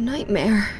nightmare.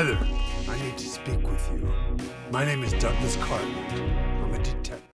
Heather, I need to speak with you. My name is Douglas Cartland. I'm a detective.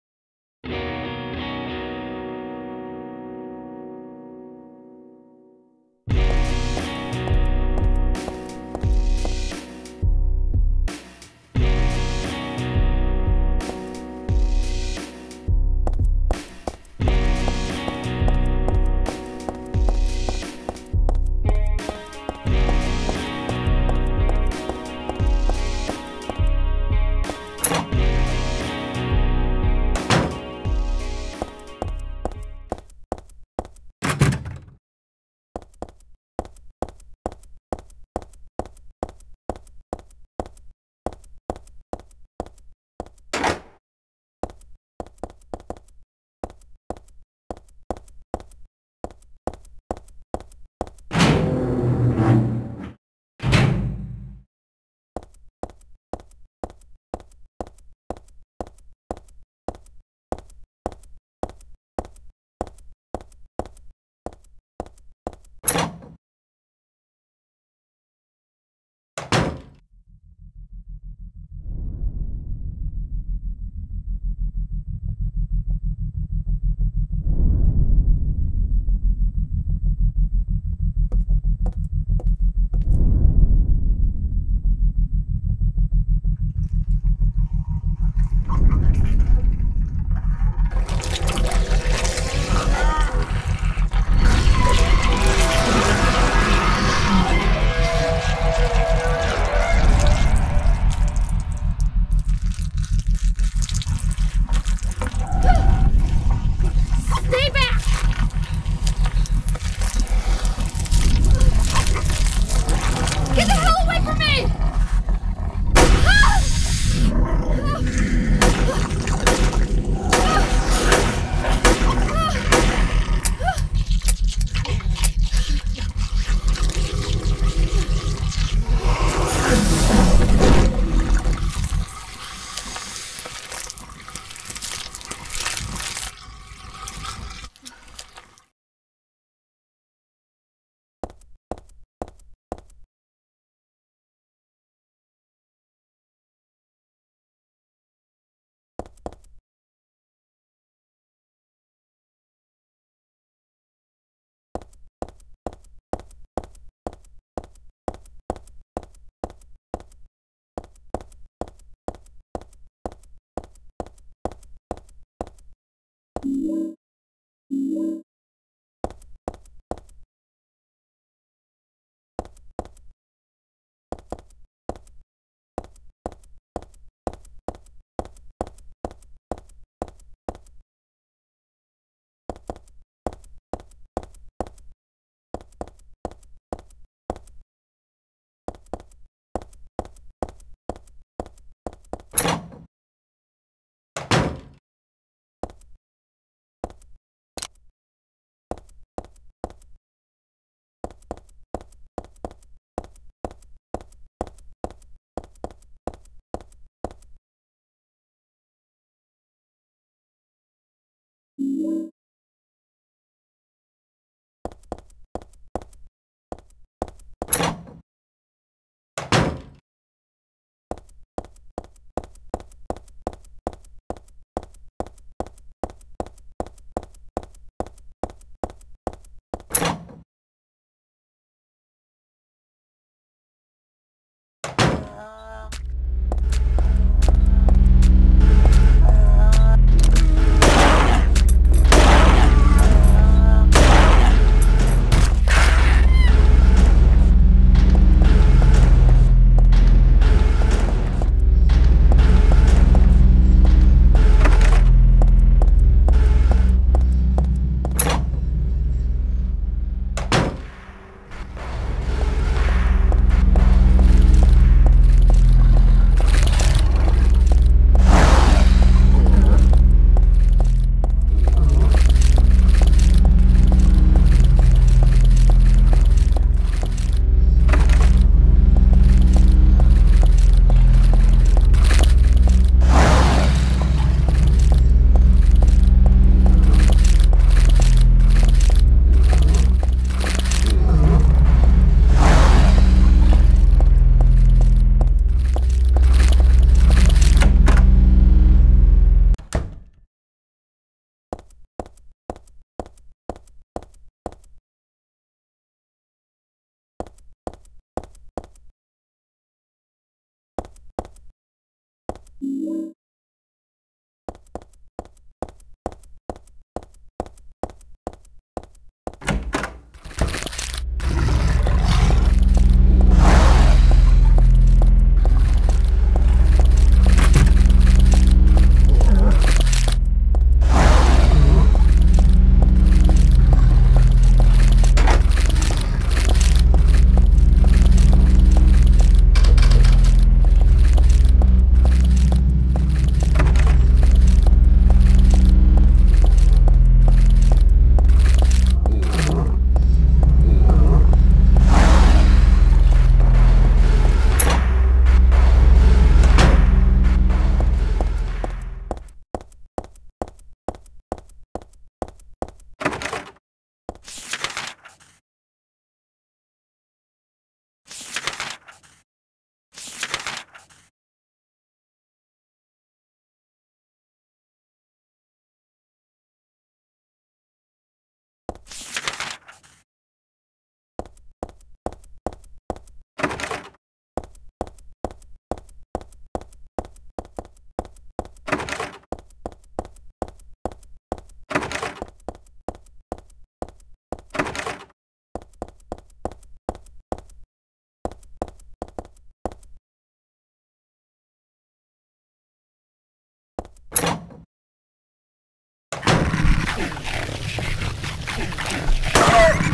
Oh!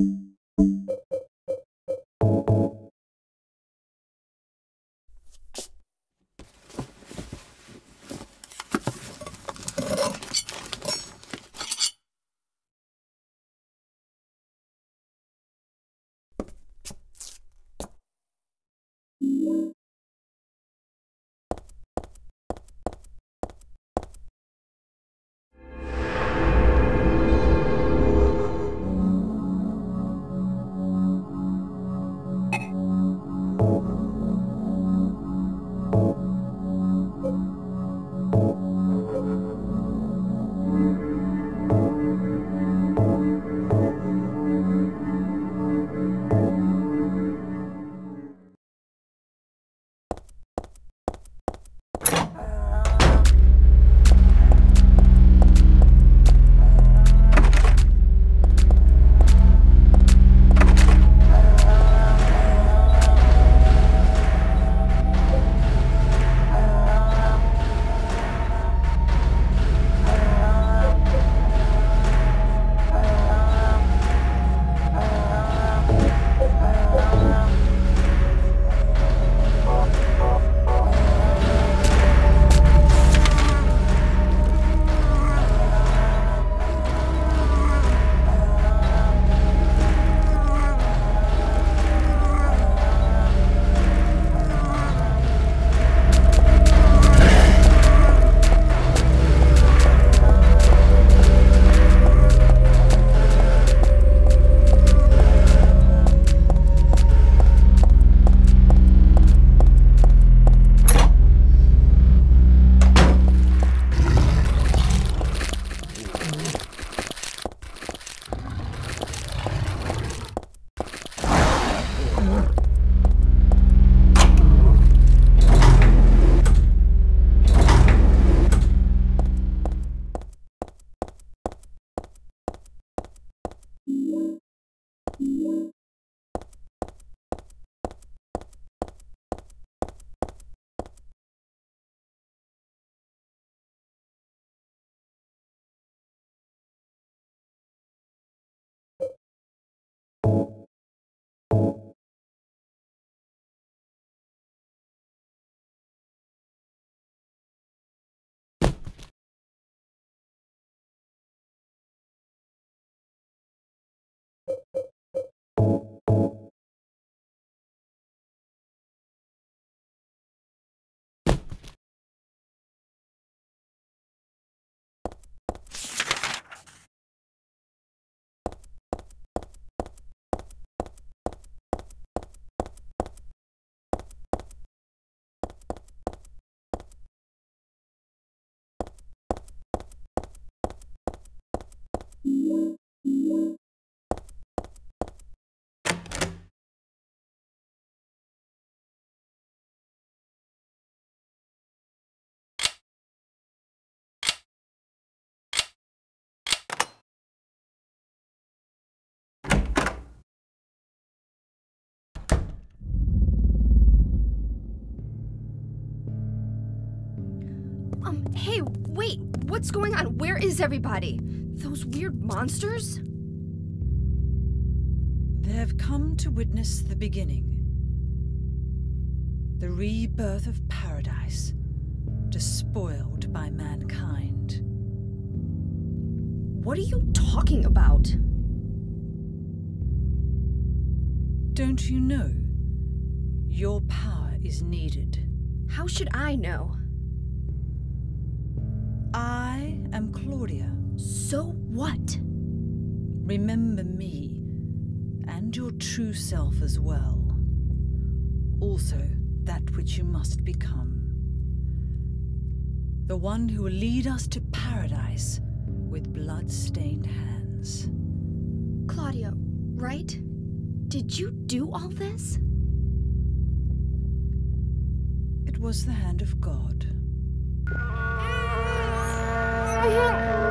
Um, hey, wait, what's going on? Where is everybody? Those weird monsters? They have come to witness the beginning. The rebirth of paradise, despoiled by mankind. What are you talking about? Don't you know? Your power is needed. How should I know? I am Claudia. So what? Remember me, and your true self as well. Also, that which you must become. The one who will lead us to paradise with blood-stained hands. Claudia, right? Did you do all this? It was the hand of God. Is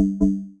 you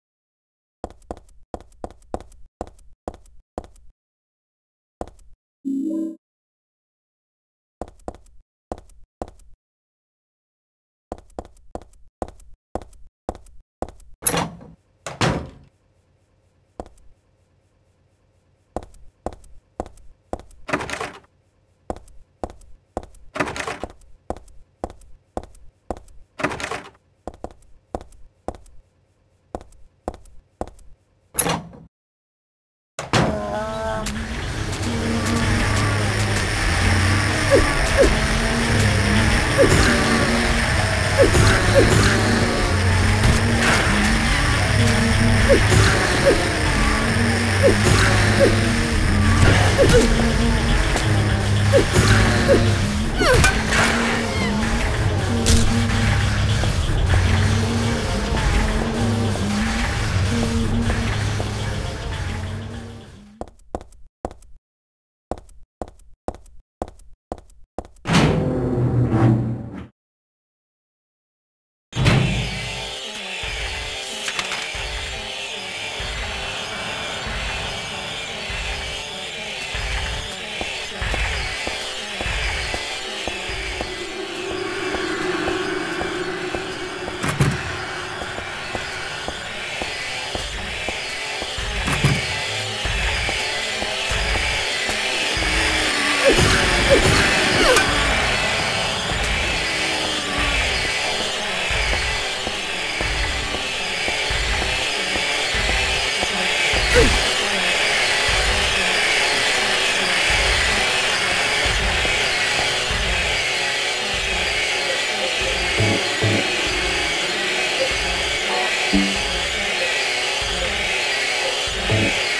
Yeah.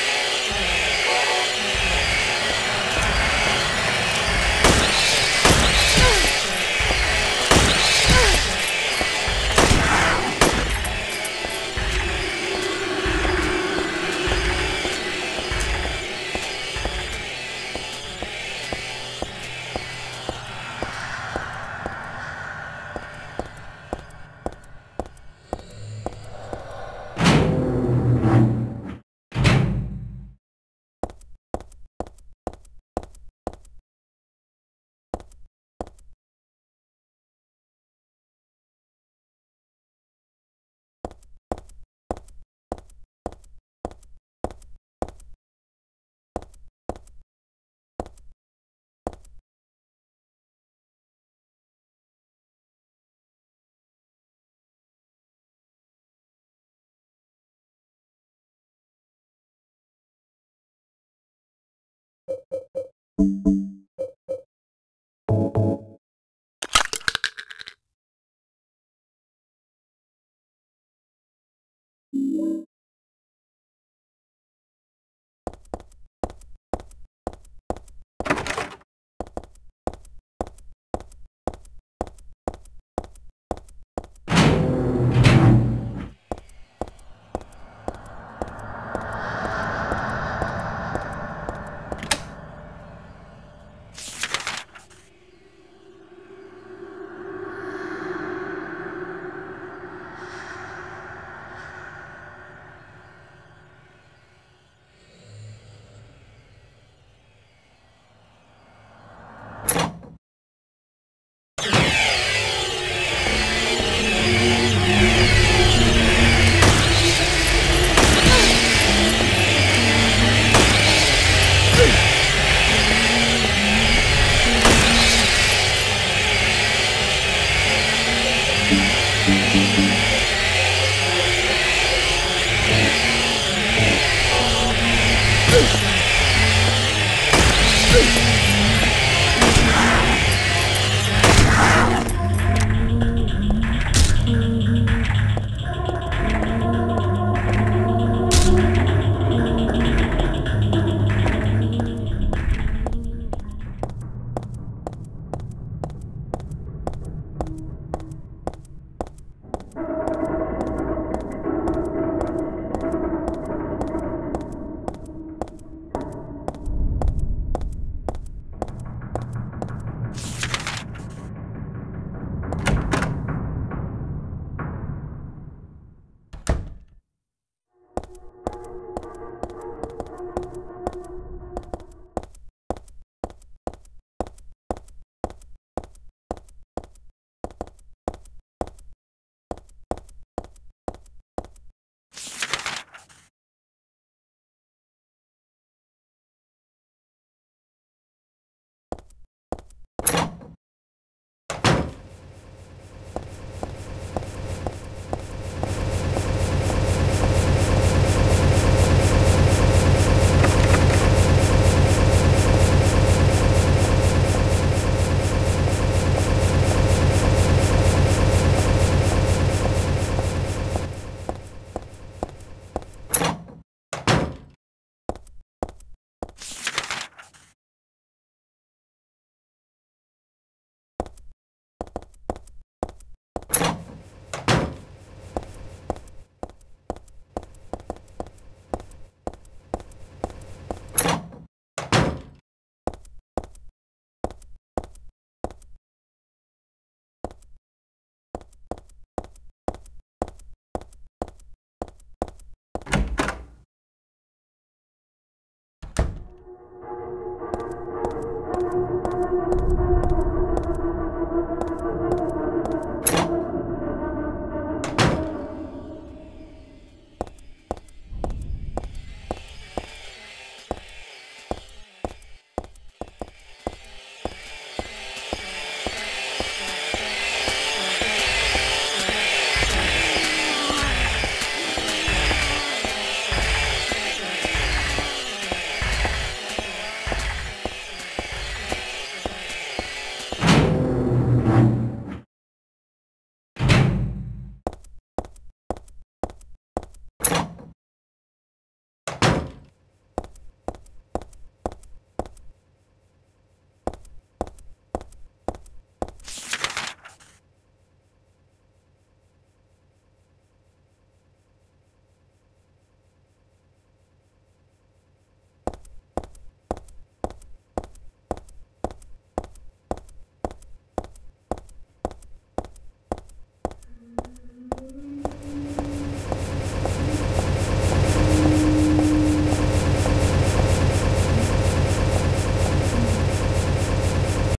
You